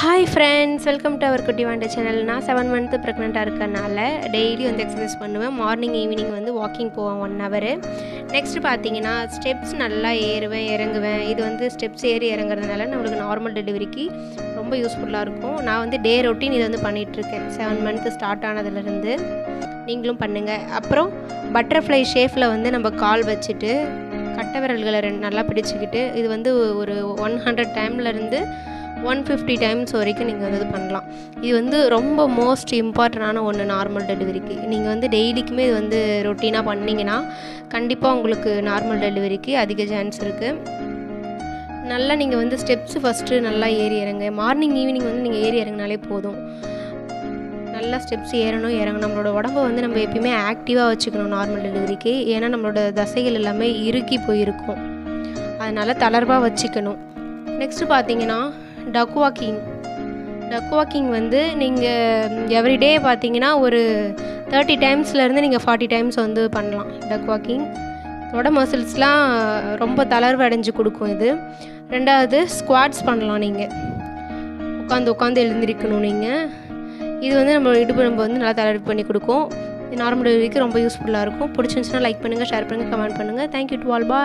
Hi friends welcome to our குட்டி வாண்ட channel நான் செவன் மந்த்து ப்ரெக்னெண்ட்டாக இருக்கறனால டெய்லி வந்து எக்ஸசைஸ் பண்ணுவேன். மார்னிங் ஈவினிங் வந்து வாக்கிங் போவேன் ஒன் ஹவர் நெக்ஸ்ட் பார்த்தீங்கன்னா ஸ்டெப்ஸ் நல்லா ஏறுவேன் இறங்குவேன். இது வந்து ஸ்டெப்ஸ் ஏறி இறங்குறதுனால நம்மளுக்கு நார்மல் டெலிவரிக்கு ரொம்ப யூஸ்ஃபுல்லாக இருக்கும். நான் வந்து டே ரொட்டீன் இதை வந்து பண்ணிகிட்ருக்கேன் செவன் மந்த்து ஸ்டார்ட் ஆனதுலேருந்து நீங்களும் பண்ணுங்கள் அப்புறம் பட்டர்ஃப்ளை ஷேஃபில் வந்து நம்ம கால் வச்சுட்டு கட்டை விரல்களை ரெண்டு நல்லா பிடிச்சிக்கிட்டு இது வந்து ஒரு ஒன் ஹண்ட்ரட் டைம்லேருந்து ஒன் ஃபிஃப்டி டைம்ஸ் வரைக்கும் நீங்கள் வந்து இது பண்ணலாம். இது வந்து ரொம்ப மோஸ்ட் இம்பார்ட்டண்டான ஒன்று நார்மல் டெலிவரிக்கு நீங்கள் வந்து டெய்லிக்குமே இது வந்து ரொட்டீனாக பண்ணிங்கன்னா கண்டிப்பாக உங்களுக்கு நார்மல் டெலிவரிக்கு அதிக சான்ஸ் இருக்குது நல்லா நீங்கள் வந்து ஸ்டெப்ஸு ஃபஸ்ட்டு நல்லா ஏறி இறங்க. மார்னிங் ஈவினிங் வந்து நீங்கள் ஏறி இறங்கினாலே போதும். நல்லா ஸ்டெப்ஸ் ஏறணும் இறங்கணும். நம்மளோட உடம்ப வந்து நம்ம எப்பயுமே ஆக்டிவாக வச்சுக்கணும் நார்மல் டெலிவரிக்கு ஏன்னா நம்மளோட தசைகள் எல்லாமே இறுக்கி போயிருக்கும். அதனால் தளர்வாக வச்சுக்கணும். நெக்ஸ்ட்டு பார்த்தீங்கன்னா டக் வாக்கிங் டக் வாக்கிங் வந்து நீங்கள் எவ்ரிடே பார்த்தீங்கன்னா ஒரு தேர்ட்டி டைம்ஸ்லேருந்து நீங்கள் ஃபார்ட்டி டைம்ஸ் வந்து பண்ணலாம் டக் வாக்கிங் தொட மசில்ஸ்லாம் ரொம்ப தளர்வு அடைஞ்சு கொடுக்கும் இது. ரெண்டாவது ஸ்குவாட்ஸ் பண்ணலாம் நீங்கள் உட்காந்து உட்காந்து எழுந்திருக்கணும் நீங்கள் இது வந்து நம்ம இடுப்பு நம்ம வந்து நல்லா தளர்வு பண்ணி கொடுக்கும். இது நார்மல் டெலிவரிக்கு ரொம்ப யூஸ்ஃபுல்லாக இருக்கும். பிடிச்சிருந்துச்சுன்னா லைக் பண்ணுங்கள் ஷேர் பண்ணுங்கள் கமெண்ட் பண்ணுங்கள் தேங்க்யூ டு ஆல் பாய்